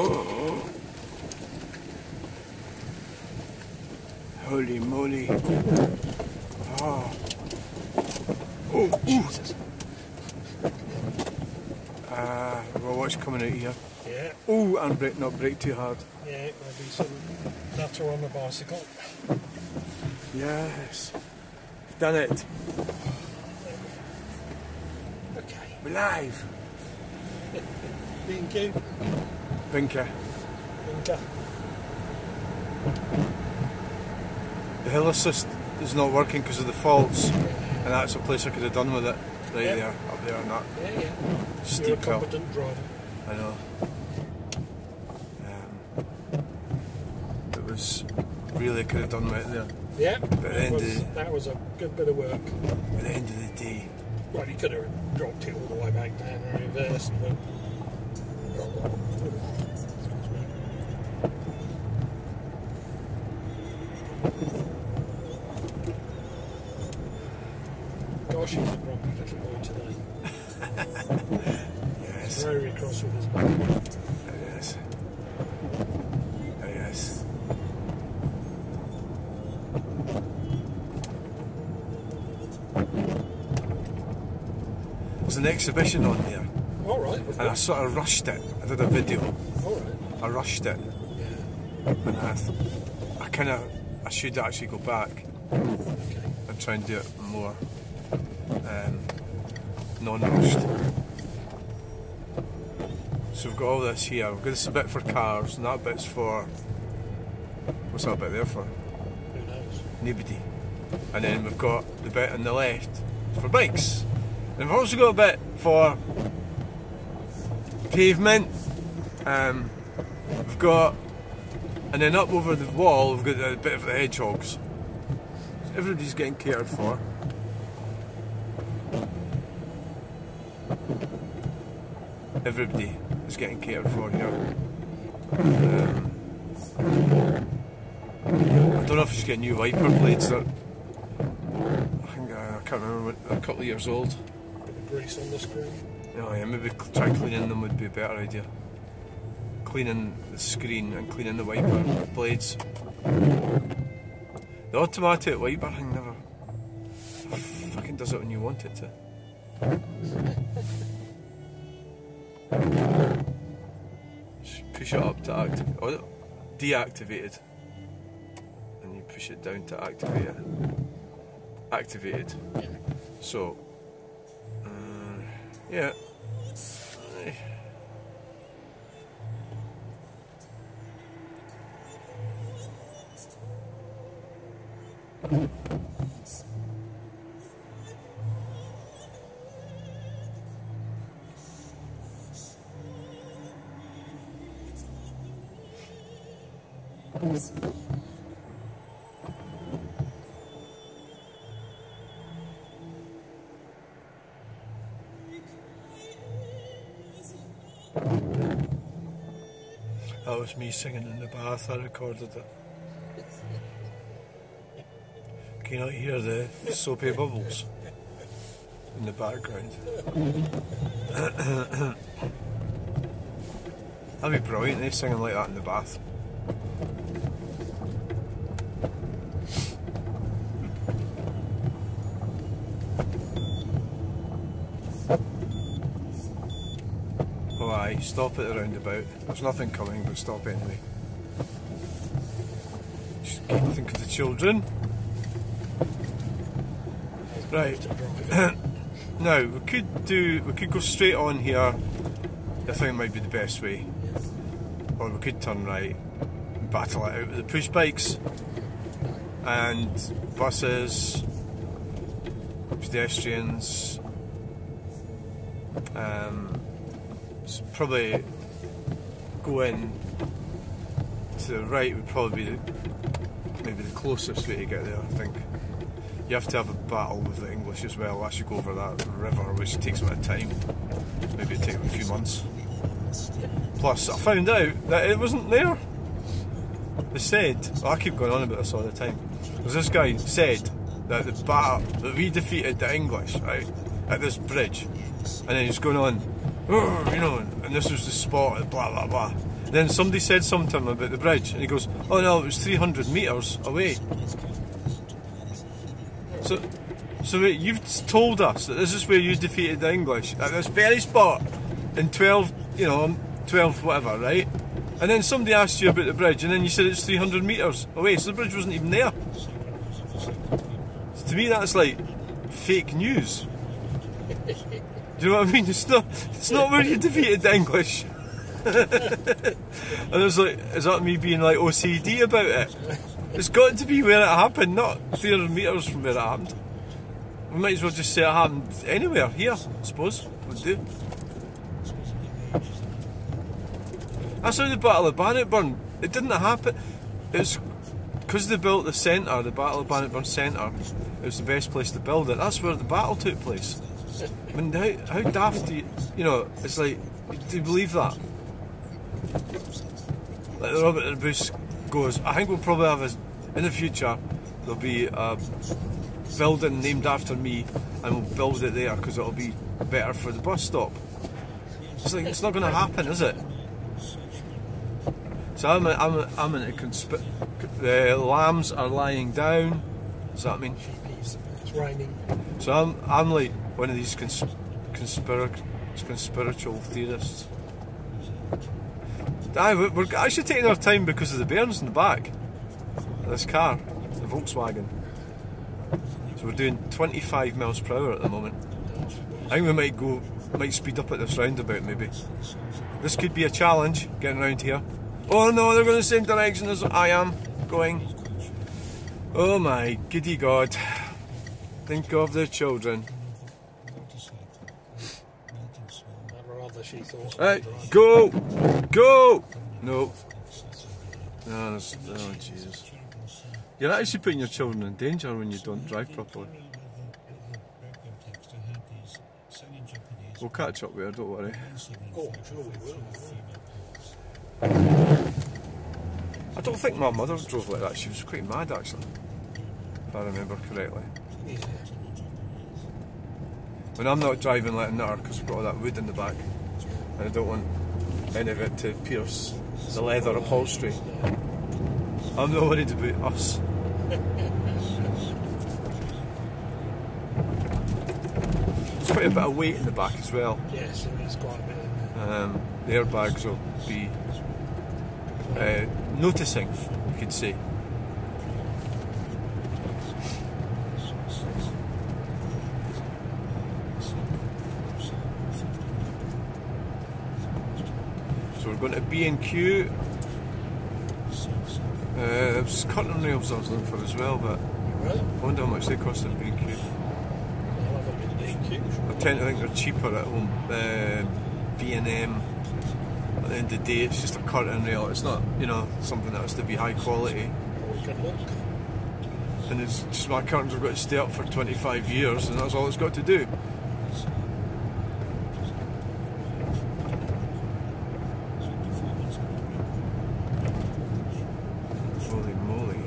Oh. Holy moly. Oh. Oh, Jesus. Uh, well, what's coming out here? Yeah, Oh, and brake, not brake too hard. yeah, maybe some natter on the bicycle. Yes. Done it. Okay. We're live. Thank you. Vinca. Winker. The hill assist is not working because of the faults, and that's a place I could have done with it. Right there, up there, and that Yeah, yeah. You're a steep hill. driver. I know. Um, it was really could have done with it there. Yeah, the that end was, of- that was a good bit of work. At the end of the day, Well, you could have dropped it all the way back down and reversed, but. Gosh, he's a grumpy little boy today. yes, Very cross with his mum. yes, yes. There's an exhibition on right, and I sort of rushed it. I did a video. right. I rushed it, Yeah, and I, I kind of, I should actually go back okay. and try and do it more um, non-rushed. So we've got all this here. We've got this bit for cars, and that bit's for what's that bit there for? Who knows? Nobody. And then we've got the bit on the left for bikes. And we've also got a bit for pavement. Um, we've got, and then up over the wall, we've got a bit of the hedgehogs. Everybody's getting cared for. Everybody is getting cared for here. Um, I don't know if she's getting new wiper blades. I think uh, I can't remember. A couple of years old. Bit of grease on the screen. Oh yeah, maybe try cleaning them would be a better idea. Cleaning the screen and cleaning the wiper blades. The automatic wiper thing never fucking does it when you want it to. Just push it up to activate, oh, deactivated, and you push it down to activate it. Activated. So, uh, yeah. Okay. Thank That was me singing in the bath. I recorded it. Can you not hear the soapy bubbles in the background? That'd be brilliant, eh? Singing like that in the bath. Oh aye, stop at the roundabout. There's nothing coming, but stop anyway. Just keep think of the children. Right. Now we could do we could go straight on here. I think might be the best way. Or we could turn right and battle it out with the push bikes and buses, pedestrians. Um, probably go in to the right would probably be the, maybe the closest way to get there. I think you have to have a battle with the English as well. As you go over that river, which takes a bit of time. Maybe it takes a few months. Plus, I found out that it wasn't there. They said, I keep going on about this all the time. Because this guy said that the battle that we defeated the English right at this bridge, and then he's going on, Oh, you know, and this was the spot, blah blah blah. Then somebody said something about the bridge, and he goes, "Oh no, it was 300 meters away." So, so you've told us that this is where you defeated the English at this very spot in 12, you know, 12 whatever, right? And then somebody asked you about the bridge, and then you said it's 300 meters away, so the bridge wasn't even there. So to me, that's like fake news. Do you know what I mean? It's not. It's not where you defeated the English. and it's like, is that me being like OCD about it? It's got to be where it happened, not 300 metres from where it happened. We might as well just say it happened anywhere here, I suppose. Would do. That's how the Battle of Bannockburn. It didn't happen. It's because they built the centre, the Battle of Bannockburn Centre. It was the best place to build it. That's where the battle took place. I mean, how, how daft do you, you know? It's like, do you believe that? Like Robert the Bruce goes, I think we'll probably have a, in the future. There'll be a building named after me, and we'll build it there because it'll be better for the bus stop. It's like it's not going to happen, is it? So I'm, I'm, I'm in a consp- the lambs are lying down. Does that mean? It's raining. So I'm, I'm like one of these cons- conspiritual theorists. Aye, we- we're actually taking our time because of the bairns in the back. This car, the Volkswagen. So we're doing 25 miles per hour at the moment. I think we might go, might speed up at this roundabout maybe. This could be a challenge getting around here. Oh no, they're going the same direction as I am going. Oh my giddy god. Think of the children. Right, go! Go! No. No, that's, oh Jesus. You're actually putting your children in danger when you don't drive properly. We'll catch up with her, don't worry. I don't think my mother drove like that. She was quite mad actually, if I remember correctly. When I'm not driving, letting her because we've got all that wood in the back, and I don't want any of it to pierce the leather upholstery. I'm not worried about us. There's quite a bit of weight in the back as well. Yes, there is quite a bit. Um, the airbags will be uh, noticing, you could say. Going to B and Q. Uh, curtain rails I was looking for as well, but Right? I wonder how much they cost at B and Q. I'll have a bit of DQ. I tend to think they're cheaper at home. Um, B and M. At the end of the day, it's just a curtain rail. It's not, you know, something that has to be high quality. Or we can look. And it's just my curtains have got to stay up for 25 years, and that's all it's got to do. Holy moly!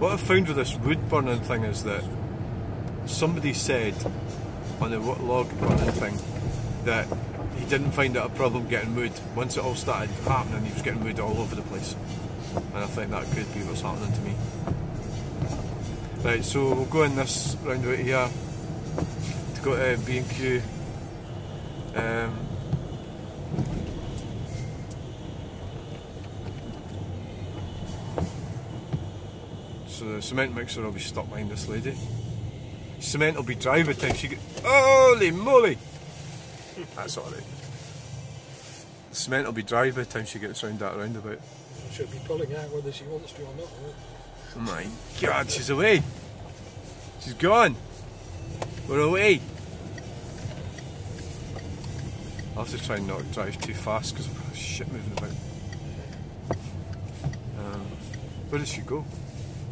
What I've found with this wood burning thing is that somebody said on the log burning thing that he didn't find it a problem getting wood. Once it all started happening, he was getting wood all over the place. And I think that could be what's happening to me. Right, so we'll go in this roundabout here to go to B&Q. Um, so the cement mixer will be stuck behind this lady. Cement will be dry by the time she get. Holy moly! That's alright. Cement will be dry by the time she gets round that roundabout. She'll be pulling out whether she wants to or not. Oh my god, she's away! She's gone! We're away! I'll have to try and not drive too fast because I've got shit moving about. Um, where did she go?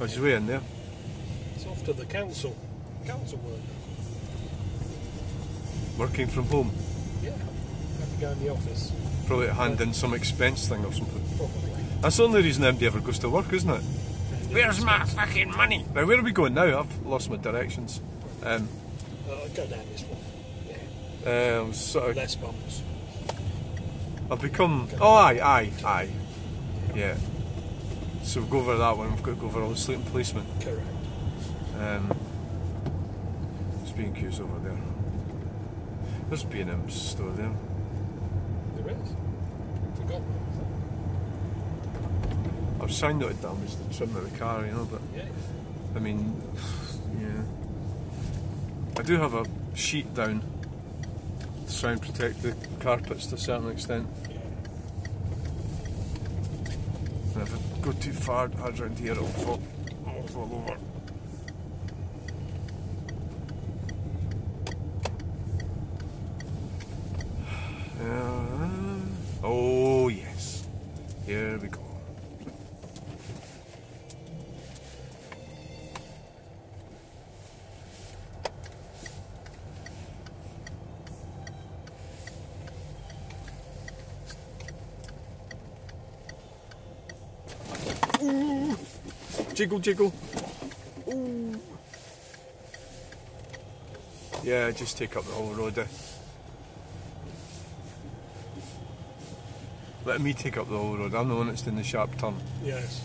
Oh, she's way in there. It's off to the council. Council work. Working from home. Yeah. Have to go in the office. Probably to hand in some expense thing or something. Probably. That's the only reason anybody ever goes to work, isn't it? Where's my fucking money? Now, where are we going now? I've lost my directions. Um, Uh, go down this one. Yeah. um, sort of Less bumps. I've become. Oh, aye, aye, aye. Yeah. So we'll go over that one. We've got to go over all the sleeping policemen. Correct. Um, there's B and Q's over there. There's B and M's store there. There is. Forgot I've signed not to damage the trim of the car, you know, but. Yeah. I mean, yeah. I do have a sheet down to try and protect the carpets to a certain extent. Yeah. And if I go too far around here, it'll fall, it'll fall over. Uh, oh yes, here we go. Jiggle, jiggle. Ooh. Yeah, just take up the whole road. eh? Let me take up the whole road. I'm the one that's doing the sharp turn. Yes.